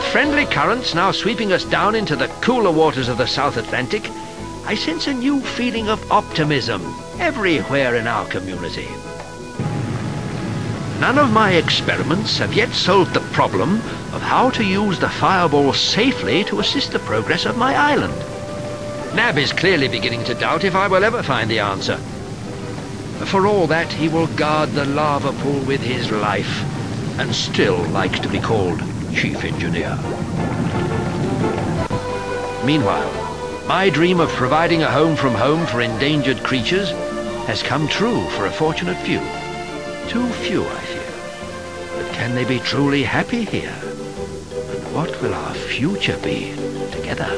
With friendly currents now sweeping us down into the cooler waters of the South Atlantic, I sense a new feeling of optimism everywhere in our community. None of my experiments have yet solved the problem of how to use the fireball safely to assist the progress of my island. Nab is clearly beginning to doubt if I will ever find the answer. For all that, he will guard the lava pool with his life, and still like to be called Chief Engineer. Meanwhile, my dream of providing a home from home for endangered creatures has come true for a fortunate few. Too few, I fear. But can they be truly happy here? And what will our future be together?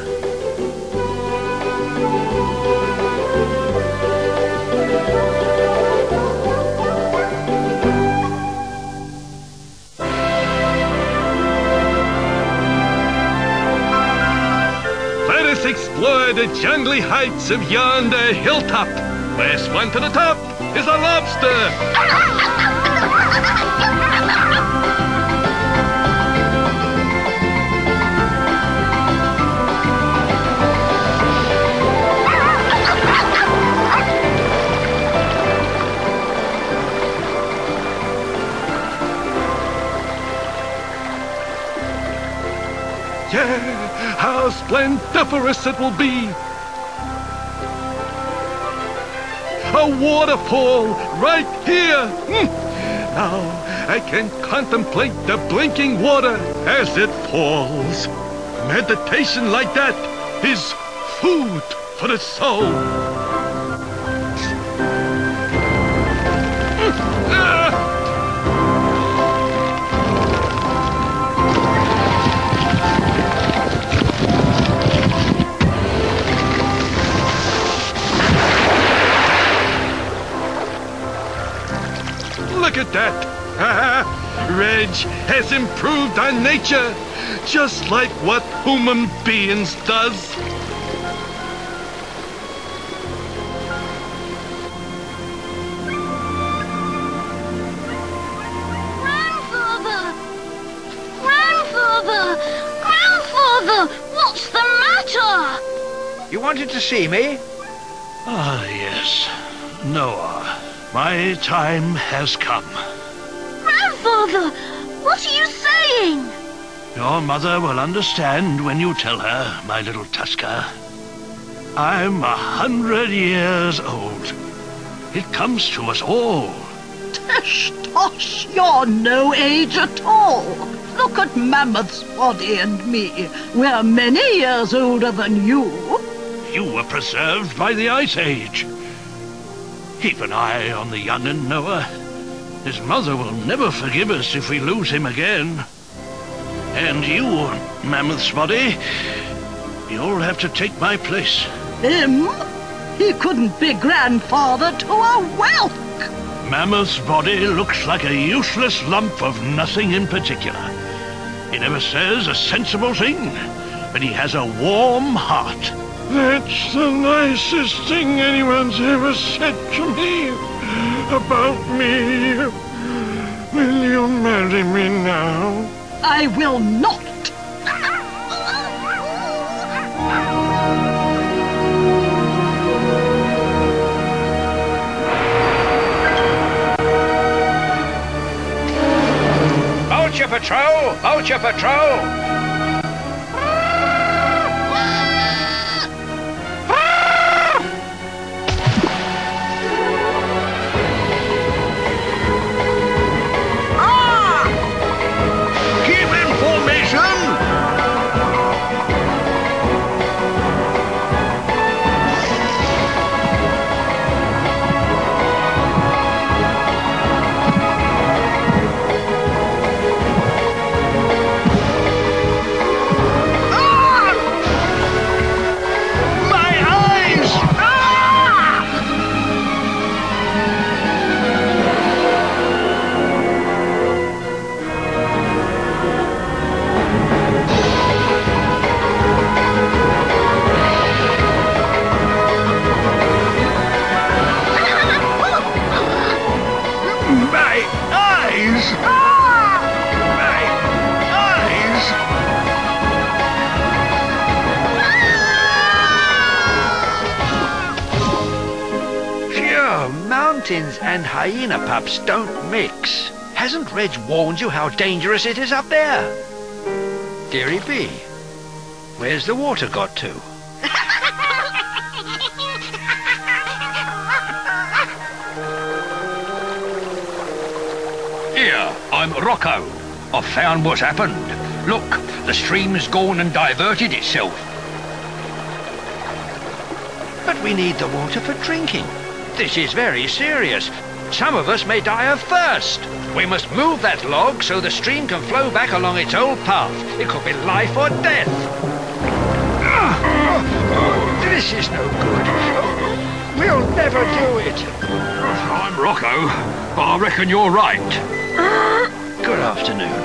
The jungly heights of yonder hilltop. Last one to the top is a lobster. splendiferous it will be. A waterfall right here. Hmm. Now I can contemplate the blinking water as it falls. Meditation like that is food for the soul. That! Reg has improved our nature, just like what human beings does. Grandfather! Grandfather! Grandfather! What's the matter? You wanted to see me? Ah, yes. Noah, my time has come. Grandfather! What are you saying? Your mother will understand when you tell her, my little Tusker. I'm a hundred years old. It comes to us all. Tush, tosh, you're no age at all. Look at Mammoth's body and me. We're many years older than you. You were preserved by the Ice Age. Keep an eye on the young'un, Noah. His mother will never forgive us if we lose him again. And you, Mammoth's body, you'll have to take my place. Him? He couldn't be grandfather to a whelk. Mammoth's body looks like a useless lump of nothing in particular. He never says a sensible thing, but he has a warm heart. That's the nicest thing anyone's ever said to me about me. Will you marry me now? I will not. Vulture Patrol! Vulture Patrol! And hyena pups don't mix. Hasn't Reg warned you how dangerous it is up there? Dearie B, where's the water got to? Here, I'm Rocco. I've found what's happened. Look, the stream's gone and diverted itself. But we need the water for drinking. This is very serious. Some of us may die of thirst. We must move that log so the stream can flow back along its old path. It could be life or death. This is no good. We'll never do it. I'm Rocco, but I reckon you're right. Good afternoon.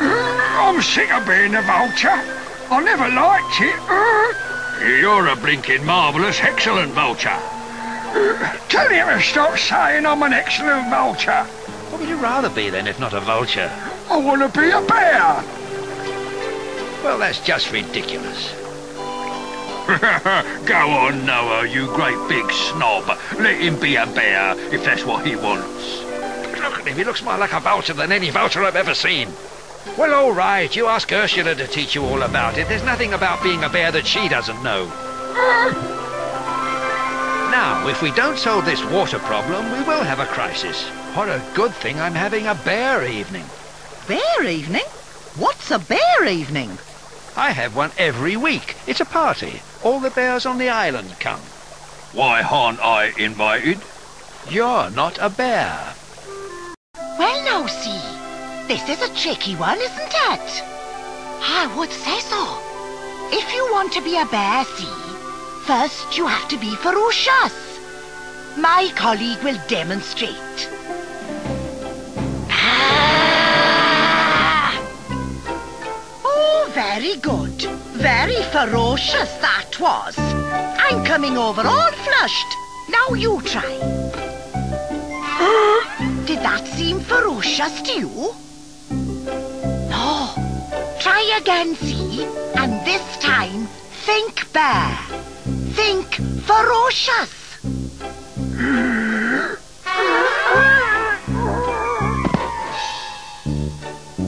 I'm sick of being a vulture. I never liked it. You're a blinking marvellous, excellent vulture. Tell him to stop saying I'm an excellent vulture. What would you rather be then, if not a vulture? I want to be a bear. Well, that's just ridiculous. Go on, Noah, you great big snob. Let him be a bear if that's what he wants. But Look at him. He looks more like a vulture than any vulture I've ever seen. Well, all right. You ask Ursula to teach you all about it. There's nothing about being a bear that she doesn't know. Ah, Now, if we don't solve this water problem, we will have a crisis. What a good thing I'm having a bear evening. Bear evening? What's a bear evening? I have one every week. It's a party. All the bears on the island come. Why aren't I invited? You're not a bear. Well, now, see, this is a tricky one, isn't it? I would say so. If you want to be a bear, see, first you have to be ferocious. My colleague will demonstrate. Ah! Oh, very good. Very ferocious that was. I'm coming over all flushed. Now you try. Did that seem ferocious to you? No. Try again, see? And this time, think bear. Think ferocious.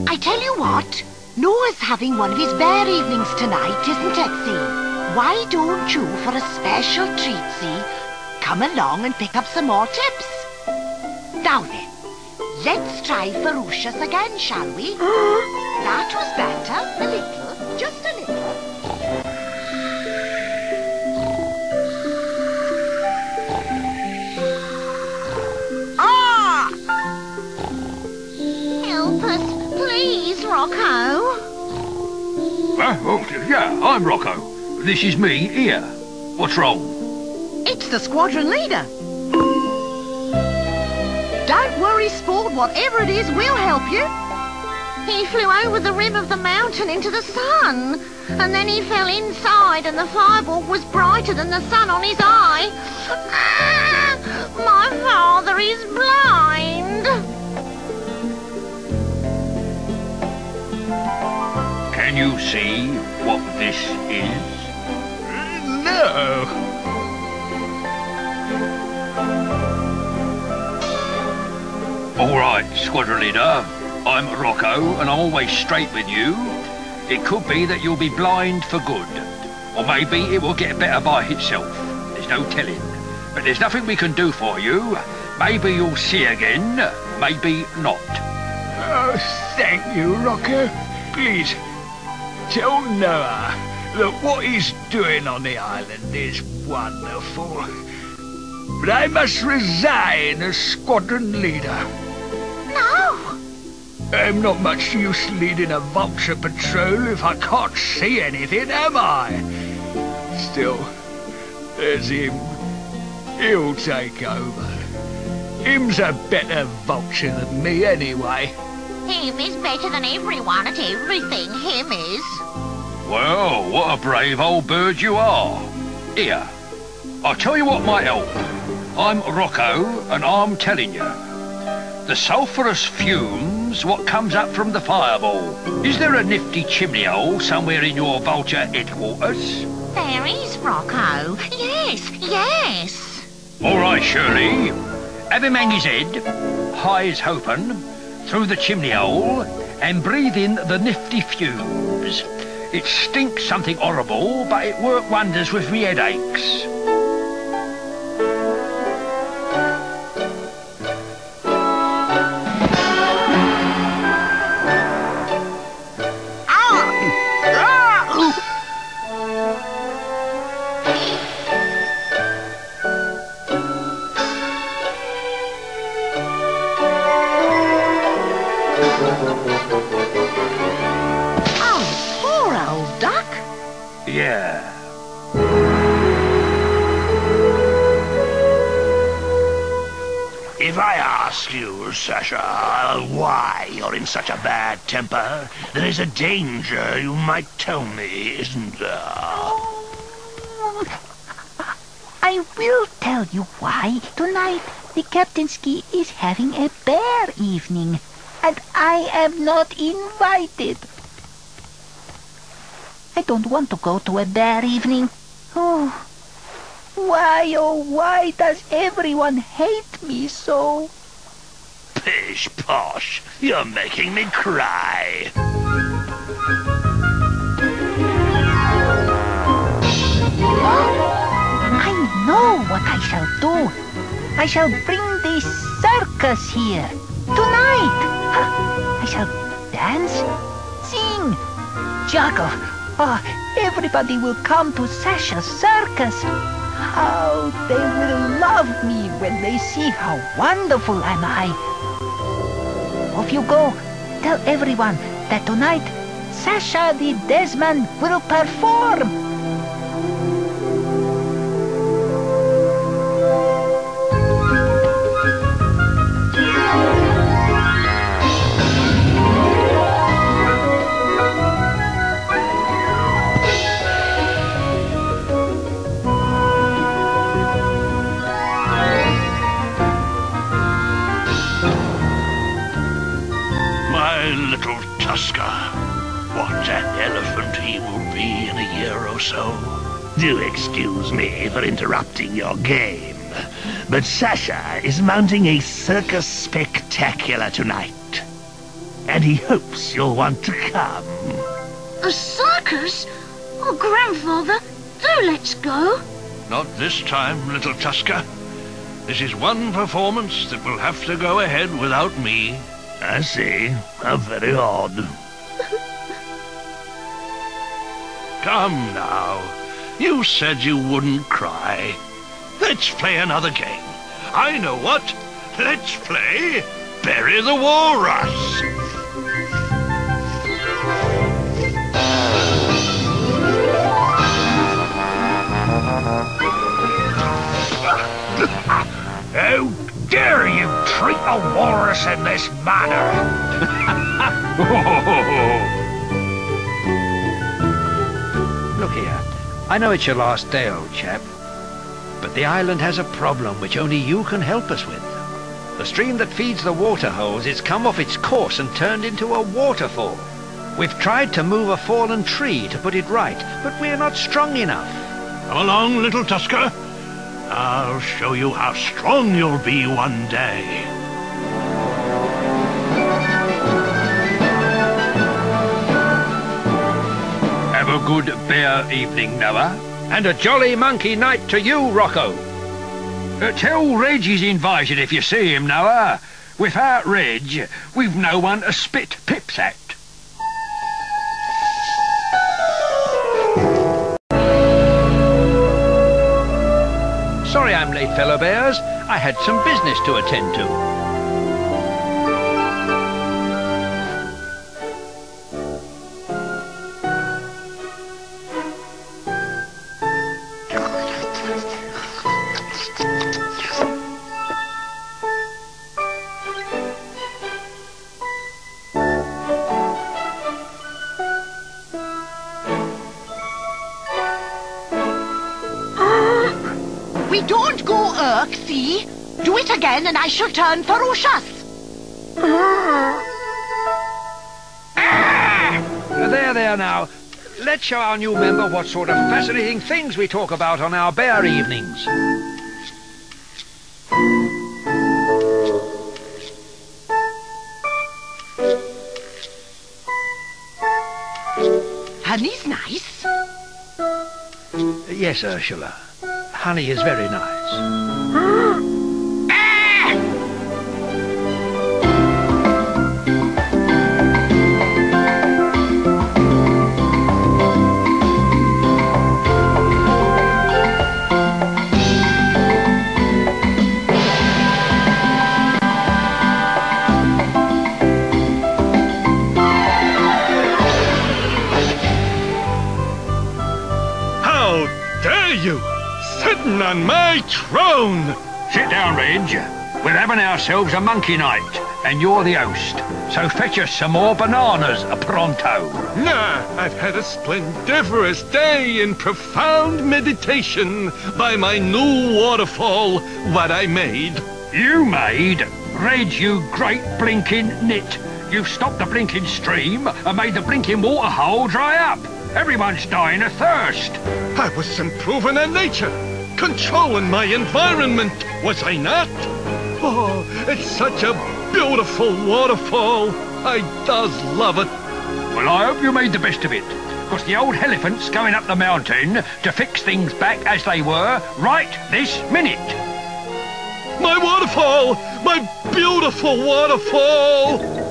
I tell you what, Noah's having one of his bear evenings tonight, isn't it, see? Why don't you, for a special treat, see, come along and pick up some more tips? Now then, let's try ferocious again, shall we? that was better. A little, Oh, yeah, I'm Rocco. This is me, here. What's wrong? It's the squadron leader. Don't worry, Sport. Whatever it is, we'll help you. He flew over the rim of the mountain into the sun. And then he fell inside and the fireball was brighter than the sun on his eye. Ah, my father is blind. Can you see what this is? No. All right, squadron leader. I'm Rocco, and I'm always straight with you. It could be that you'll be blind for good. Or maybe it will get better by itself. There's no telling. But there's nothing we can do for you. Maybe you'll see again, maybe not. Oh, thank you, Rocco. Please, tell Noah that what he's doing on the island is wonderful. But I must resign as squadron leader. No. I'm not much use leading a vulture patrol if I can't see anything, am I? Still, there's him. He'll take over. Him's a better vulture than me anyway. Him is better than everyone at everything. Him is. Well, what a brave old bird you are. Here, I'll tell you what might help. I'm Rocco, and I'm telling you. The sulphurous fumes, what comes up from the fireball. Is there a nifty chimney hole somewhere in your vulture headquarters? There is Rocco. Yes, yes. All right Shirley. Have him hang his head, high as hoping, through the chimney hole, and breathe in the nifty fumes. It stinks something horrible, but it work wonders with me headaches. Such a bad temper, there is a danger you might tell me, isn't there? I will tell you why. Tonight, the Captainski is having a bear evening, and I am not invited. I don't want to go to a bear evening. Oh, why, oh, why does everyone hate me so? Pish posh, you're making me cry. I know what I shall do. I shall bring the circus here tonight. I shall dance, sing, juggle. Oh, everybody will come to Sasha's circus. How they will love me when they see how wonderful am I. Off you go. Tell everyone that tonight Sasha the Desmond will perform. So. Do excuse me for interrupting your game, but Sasha is mounting a circus spectacular tonight. And he hopes you'll want to come. A circus? Oh, Grandfather, do let's go. Not this time, little Tusker. This is one performance that will have to go ahead without me. I see. How very odd. Come now. You said you wouldn't cry. Let's play another game. I know what. Let's play Bury the Walrus. How dare you treat a walrus in this manner? I know it's your last day, old chap. But the island has a problem which only you can help us with. The stream that feeds the water holes has come off its course and turned into a waterfall. We've tried to move a fallen tree to put it right, but we're not strong enough. Come along, little Tusker. I'll show you how strong you'll be one day. A good bear evening, Noah. And a jolly monkey night to you, Rocco. Uh, tell Reg he's invited if you see him, Noah. Without Reg, we've no one to spit pips at. Sorry I'm late, fellow bears. I had some business to attend to. We don't go Urk. see? Do it again and I shall turn ferocious. ah! There, there now. Let's show our new member what sort of fascinating things we talk about on our bear evenings. Honey's nice. Yes, Ursula. Honey is very nice. Ah, on my throne! Sit down, Reg. We're having ourselves a monkey night, and you're the host. So fetch us some more bananas, a pronto. Nah, I've had a splendiferous day in profound meditation by my new waterfall, what I made. You made? Reg, you great blinking nit. You've stopped the blinking stream and made the blinking waterhole dry up. Everyone's dying of thirst. I was improving on nature, controlling my environment, was I not? Oh, it's such a beautiful waterfall. I does love it. Well, I hope you made the best of it. Because the old elephant's going up the mountain to fix things back as they were right this minute. My waterfall! My beautiful waterfall!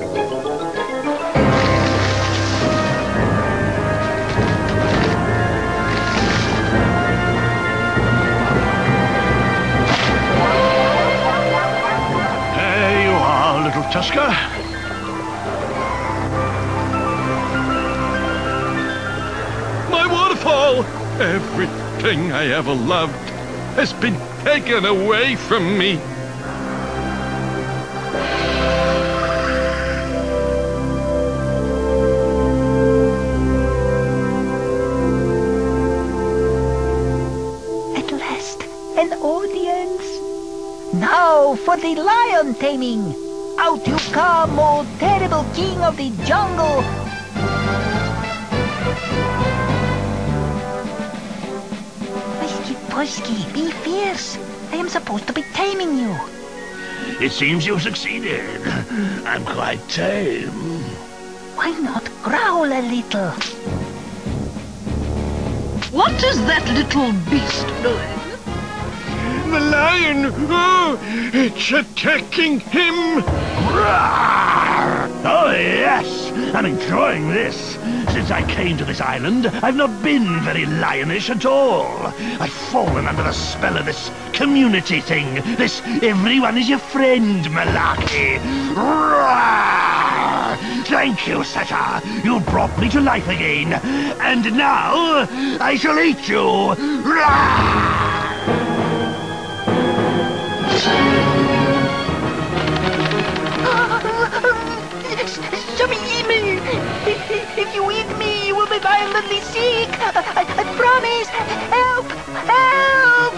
Tusker. My waterfall! Everything I ever loved has been taken away from me. At last, an audience. Now for the lion taming. Out you come, O terrible king of the jungle. Whiskey Pusky, be fierce. I am supposed to be taming you. It seems you've succeeded. I'm quite tame. Why not growl a little? What is that little beast doing? The lion! Oh, it's attacking him! Oh, yes! I'm enjoying this. Since I came to this island, I've not been very lionish at all. I've fallen under the spell of this community thing, this everyone is your friend malarkey. Thank you, Setter. You brought me to life again. And now, I shall eat you. Roar! Promise! Help! Help!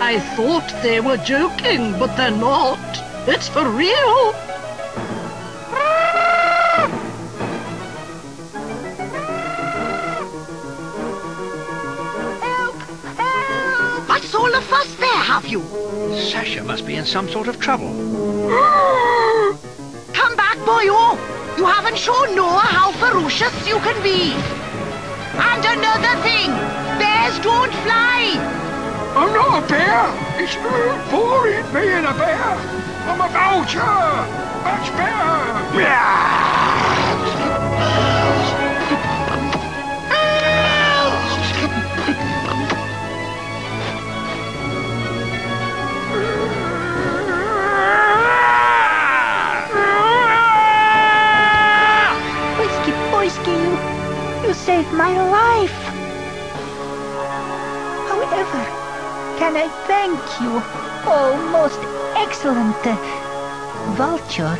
I thought they were joking, but they're not. It's for real. Help! Help! What's all the fuss there, have you? Sasha must be in some sort of trouble. Come back, boyo! Oh. You haven't shown Noah how ferocious you can be. And another thing, bears don't fly. I'm not a bear. It's boring being a bear. I'm a vulture. Much better. Whiskey Boysky, you, you saved my life! Can I thank you, oh most excellent uh, vulture?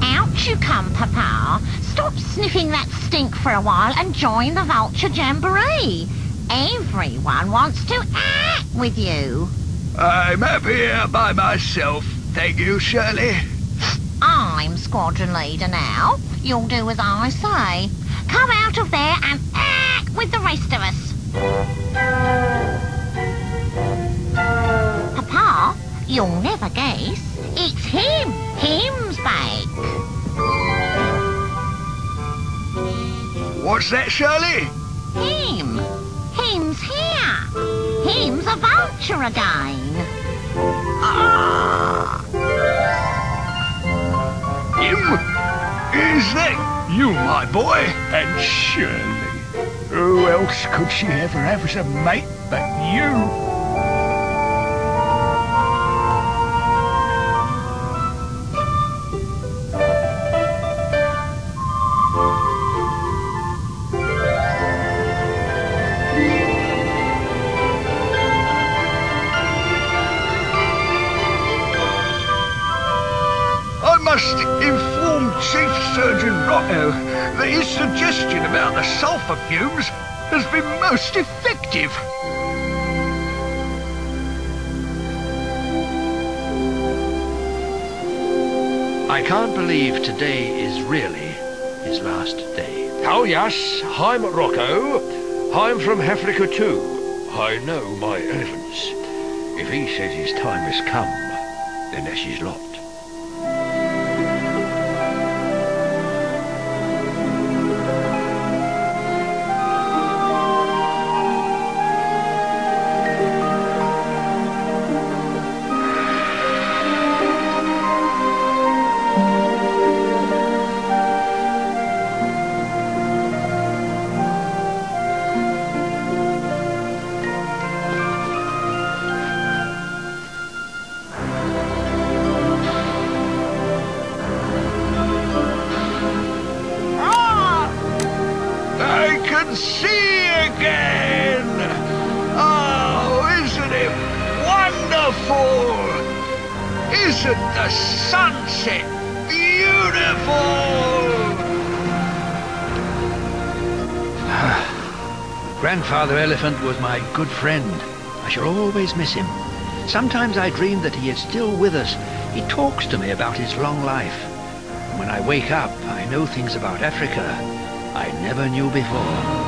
Out you come, Papa. Stop sniffing that stink for a while and join the Vulture Jamboree. Everyone wants to act with you. I'm happy here by myself. Thank you, Shirley. I'm squadron leader now. You'll do as I say. Come out of there and act with the rest of us. Papa, you'll never guess. It's him. Him's back. What's that, Shirley? Him. Him's here. Him's a vulture again. Ah! Is that you, my boy? And Shirley. Who else could she ever have as a mate but you? That his suggestion about the sulphur fumes has been most effective. I can't believe today is really his last day. Oh, yes, I'm Rocco. I'm from Africa too. I know my elephants. If he says his time has come, then that's his lot. Grandfather Elephant was my good friend. I shall always miss him. Sometimes I dream that he is still with us. He talks to me about his long life. And when I wake up, I know things about Africa I never knew before.